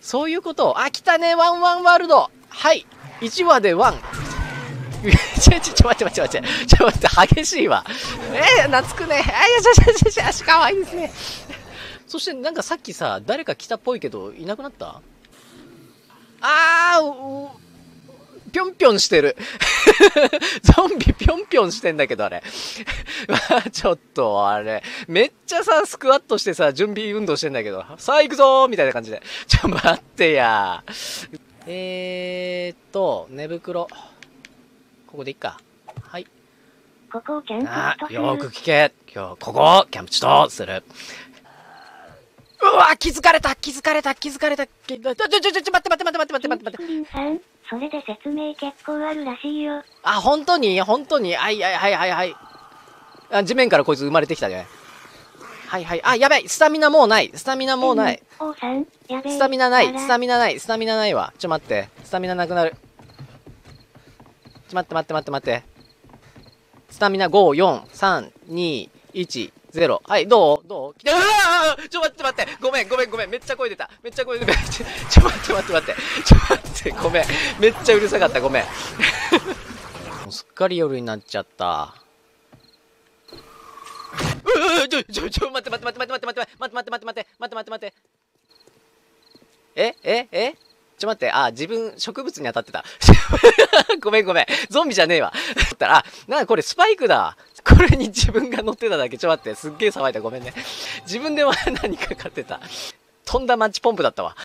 そういうことあ、来たね、ワンワンワールド。はい。1話でワン。ちょ、ちょ、ちょ、待って待って待って。ちょ、待って、激しいわ。えー、懐くね。あ、いや、ちょ、ちょ、ちょ、ちょ、足かわいいですね。そして、なんかさっきさ、誰か来たっぽいけど、いなくなった？あー、ぴょんぴょんしてる。ゾンビぴょんぴょんしてんだけど、あれ。ちょっと、あれ。めっちゃさ、スクワットしてさ、準備運動してんだけど、さあ行くぞーみたいな感じで。ちょ、待ってやえーっと、寝袋。ここでいっか。はい。ここをキャンプ地とする。よく聞け。今日、ここをキャンプ地とする。うわ気づかれた気づかれた気づかれたちょちょちょちょ待って待って待って待って待って待って待ってそれで説明結構あるらしいよ。あ本当に？本当に？はいはいはいはいはい。あ地面からこいつ生まれてきたねはいはい。あやべい。スタミナもうない。スタミナもうない。おさんやべスタミナない。スタミナない。スタミナないわ。ちょ待って。スタミナなくなる。ちょ待って待って待って待って。スタミナ54321ゼロ。はい、どう？どう？来て、うわちょ、待って待って。ごめん、ごめん、ごめん。めっちゃ声出た。めっちゃ声出た。ちょ、ちょ、待って待って待って。ちょ、待って、ごめん。めっちゃうるさかった。ごめん。もうすっかり夜になっちゃった。ううちょ、ちょ、ちょ、待って待って待って待って待って待って待って待って待って待って待って待って。えええ？ちょ待って、あ、自分植物に当たってた。ごめんごめん。ゾンビじゃねえわ。だったら、あ、なんかこれスパイクだ。これに自分が乗ってただけ。ちょっと待って、すっげえ騒いだ。ごめんね。自分では何か買ってた。とんだマッチポンプだったわ。